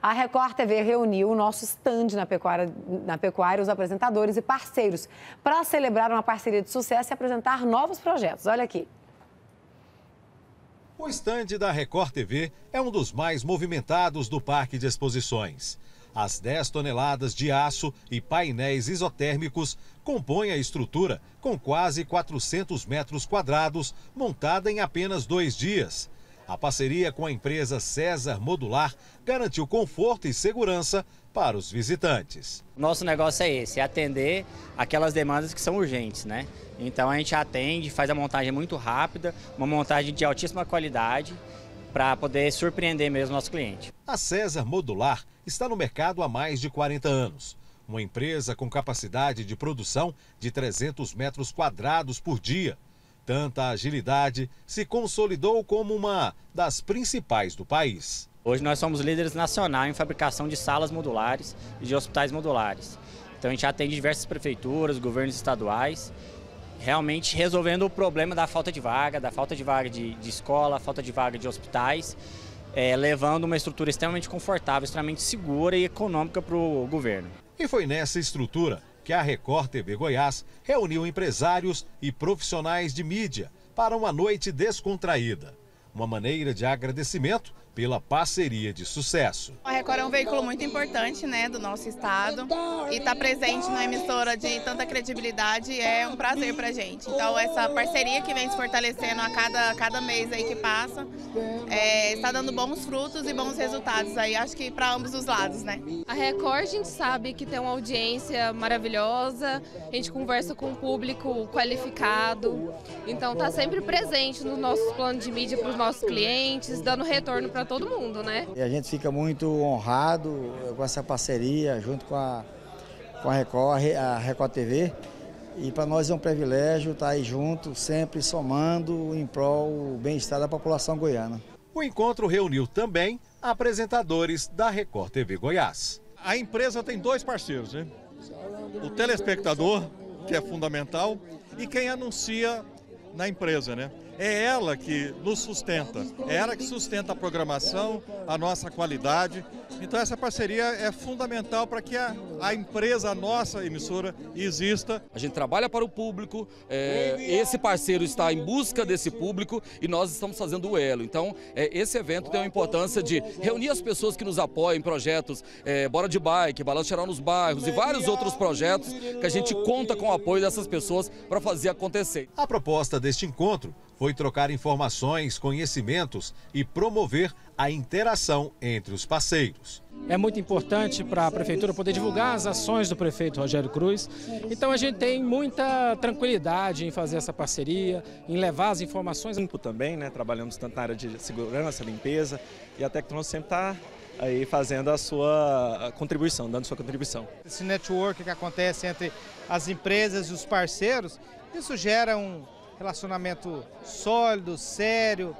A Record TV reuniu o nosso stand na pecuária, na pecuária os apresentadores e parceiros para celebrar uma parceria de sucesso e apresentar novos projetos. Olha aqui. O estande da Record TV é um dos mais movimentados do Parque de Exposições. As 10 toneladas de aço e painéis isotérmicos compõem a estrutura com quase 400 metros quadrados, montada em apenas dois dias. A parceria com a empresa César Modular garantiu conforto e segurança para os visitantes. Nosso negócio é esse, é atender aquelas demandas que são urgentes, né? Então a gente atende, faz a montagem muito rápida, uma montagem de altíssima qualidade para poder surpreender mesmo o nosso cliente. A César Modular está no mercado há mais de 40 anos. Uma empresa com capacidade de produção de 300 metros quadrados por dia tanta agilidade se consolidou como uma das principais do país. Hoje nós somos líderes nacional em fabricação de salas modulares e de hospitais modulares. Então a gente atende diversas prefeituras, governos estaduais, realmente resolvendo o problema da falta de vaga, da falta de vaga de, de escola, falta de vaga de hospitais, é, levando uma estrutura extremamente confortável, extremamente segura e econômica para o governo. E foi nessa estrutura que a Record TV Goiás reuniu empresários e profissionais de mídia para uma noite descontraída. Uma maneira de agradecimento pela parceria de sucesso. A Record é um veículo muito importante né, do nosso estado e estar tá presente numa emissora de tanta credibilidade é um prazer para a gente. Então essa parceria que vem se fortalecendo a cada, cada mês aí que passa é, está dando bons frutos e bons resultados aí, acho que para ambos os lados. né? A Record a gente sabe que tem uma audiência maravilhosa, a gente conversa com um público qualificado, então está sempre presente nos nossos planos de mídia para os nossos clientes, dando retorno para todo mundo, né? E a gente fica muito honrado com essa parceria junto com a, com a Record, a Record TV. E para nós é um privilégio estar aí junto, sempre somando em prol do bem-estar da população goiana. O encontro reuniu também apresentadores da Record TV Goiás. A empresa tem dois parceiros, né? O telespectador, que é fundamental, e quem anuncia na empresa, né? É ela que nos sustenta, é ela que sustenta a programação, a nossa qualidade. Então essa parceria é fundamental para que a, a, empresa, a nossa emissora, exista. A gente trabalha para o público, é, esse parceiro está em busca desse público e nós estamos fazendo o elo. Então é, esse evento tem a importância de reunir as pessoas que nos apoiam em projetos é, Bora de Bike, Balanço Geral nos Bairros e vários outros projetos que a gente conta com o apoio dessas pessoas para fazer acontecer. A proposta deste encontro foi trocar informações, conhecimentos e promover a interação entre os parceiros. É muito importante para a prefeitura poder divulgar as ações do prefeito Rogério Cruz. Então a gente tem muita tranquilidade em fazer essa parceria, em levar as informações. Limpo também, né? Trabalhamos tanto na área de segurança, limpeza e a tecnologia sempre está aí fazendo a sua contribuição, dando sua contribuição. Esse network que acontece entre as empresas e os parceiros, isso gera um relacionamento sólido, sério,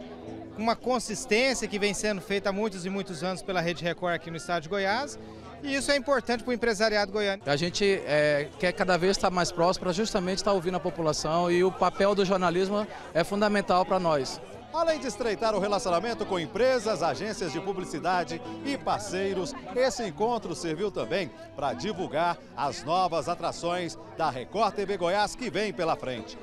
uma consistência que vem sendo feita há muitos e muitos anos pela Rede Record aqui no estado de Goiás. E isso é importante para o empresariado goiano. A gente é, quer cada vez estar mais próximo para justamente estar ouvindo a população e o papel do jornalismo é fundamental para nós. Além de estreitar o relacionamento com empresas, agências de publicidade e parceiros, esse encontro serviu também para divulgar as novas atrações da Record TV Goiás que vem pela frente.